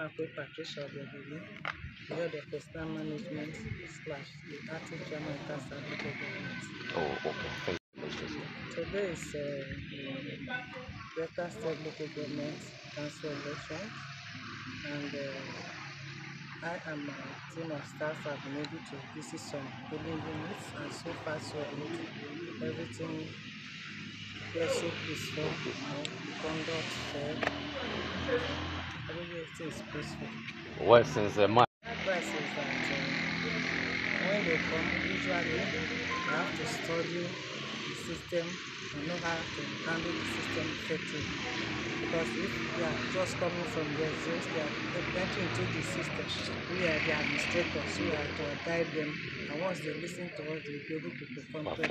Umakwe Patricia Obiageli, head of Personal Management slash the Active Chairman Government. Oh, okay. Thank you. Today is uh, the Delta State Local Government Council election, and uh, I and my team of staff have been able to visit some polling units, and so far so good. Everything is so peaceful, the conduct fair, everything is peaceful. Well, since uh, my advice is that uh, when they come, usually they have to study the system and know how to handle the system effectively. Because if they are just coming from their exams, they are entering into the system. We are the administrators, we are to guide them, and once they listen to us, they will be able to perform uh,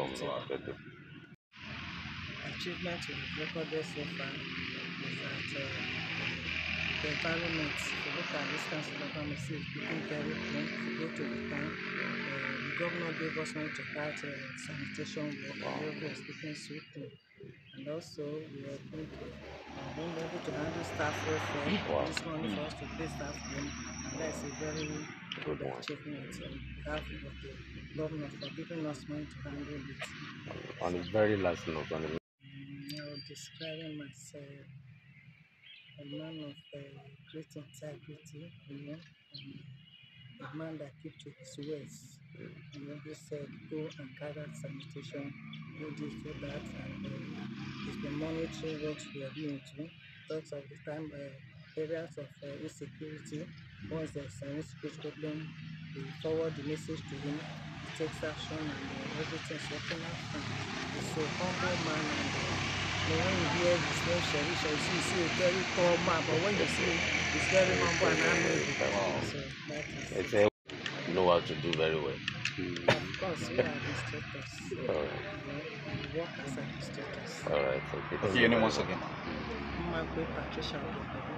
achievement we have recorded so far is that uh, the environment, if you look at this council of government, see it's looking very clean. If you go to the town, uh, the governor gave us money to start uh, sanitation work, and everything is looking so clean. And also, we are going to uh, being able to handle staff welfare. Wow. This money for us to pay staff them, and that's a very good one. achievement on behalf of the governor for giving us money to handle it. on the very last note, on the I would describe him a man of uh, great integrity, you know, and a man that keeps to his words. You know, he said, go and gather sanitation, do this, do that, and uh, he's been monitoring what we are doing too. Talks of the time uh, areas of uh, insecurity, once there's an insecurity problem, we forward the message to him, he takes action, and uh, everything's working out. He's a humble man, and uh, you know, when you hear his name, Sheriff, Sheriff, you see a very tall man, but when you see him, he's very humble and amiable. So that is it's a you know how to do very well. Of course, we are administrators. All right. We work as administrators. All right. Okay. Thank you your name very once again. Mmakwe Patricia Obiageli.